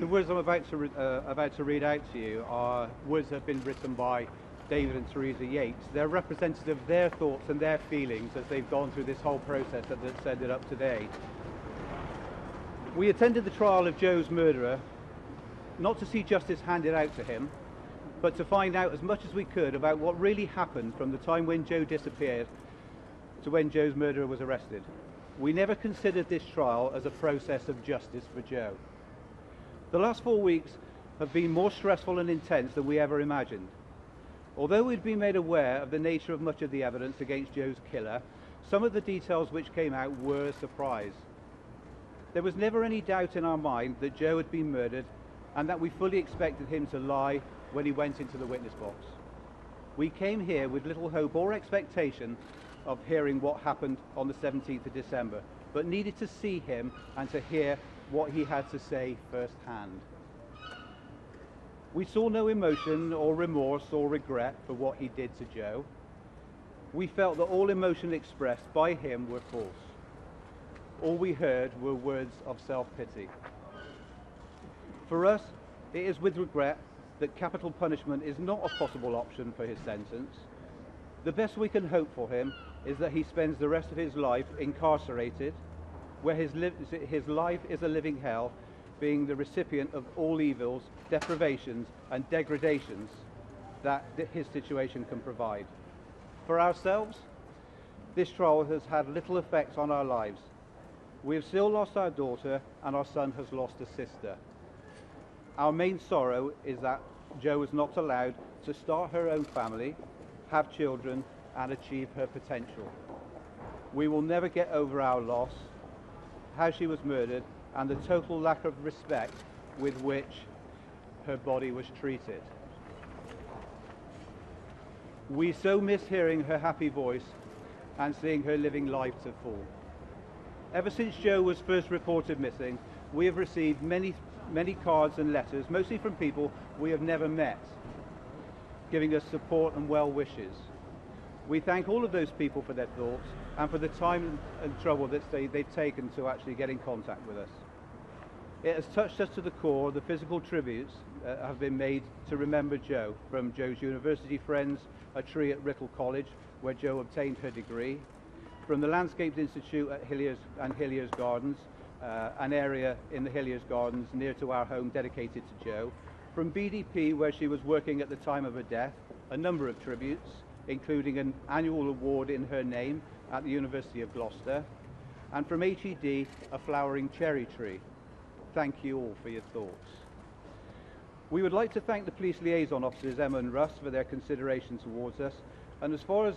The words I'm about to, uh, about to read out to you are words that have been written by David and Teresa Yeates. They're representative of their thoughts and their feelings as they've gone through this whole process that, that's ended up today. We attended the trial of Jo's murderer not to see justice handed out to him, but to find out as much as we could about what really happened from the time when Jo disappeared to when Jo's murderer was arrested. We never considered this trial as a process of justice for Jo. The last four weeks have been more stressful and intense than we ever imagined. Although we'd been made aware of the nature of much of the evidence against Jo's killer, some of the details which came out were a surprise. There was never any doubt in our mind that Jo had been murdered and that we fully expected him to lie when he went into the witness box. We came here with little hope or expectation of hearing what happened on the 17th of December, but needed to see him and to hear what he had to say firsthand. We saw no emotion or remorse or regret for what he did to Jo. We felt that all emotion expressed by him were false. All we heard were words of self-pity. For us, it is with regret that capital punishment is not a possible option for his sentence. The best we can hope for him is that he spends the rest of his life incarcerated, where his, his life is a living hell, being the recipient of all evils, deprivations, and degradations that th- his situation can provide. For ourselves, this trial has had little effect on our lives. We have still lost our daughter, and our son has lost a sister. Our main sorrow is that Jo was not allowed to start her own family, have children, and achieve her potential. We will never get over our loss, how she was murdered, and the total lack of respect with which her body was treated. We so miss hearing her happy voice and seeing her living life to full. Ever since Jo was first reported missing, we have received many, many cards and letters, mostly from people we have never met, giving us support and well wishes. We thank all of those people for their thoughts and for the time and trouble that they, they've taken to actually get in contact with us. It has touched us to the core. The physical tributes uh, have been made to remember Jo from Jo's university friends, a tree at Writtle College, where Jo obtained her degree, from the Landscapes Institute at Hilliers and Hilliers Gardens, uh, an area in the Hilliers Gardens near to our home dedicated to Jo, from BDP, where she was working at the time of her death, a number of tributes, including an annual award in her name at the University of Gloucester, and from HED, a flowering cherry tree. Thank you all for your thoughts. We would like to thank the police liaison officers Emma and Russ for their consideration towards us, and as far as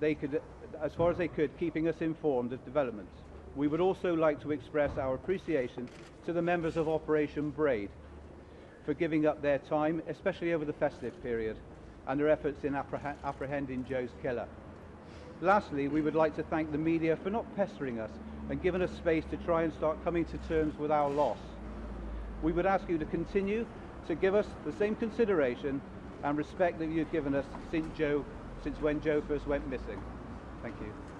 they could, as far as they could, keeping us informed of developments. We would also like to express our appreciation to the members of Operation Braid for giving up their time, especially over the festive period, and their efforts in appreh- apprehending Jo's killer. Lastly, we would like to thank the media for not pestering us and giving us space to try and start coming to terms with our loss. We would ask you to continue to give us the same consideration and respect that you've given us since Jo, since when Jo first went missing. Thank you.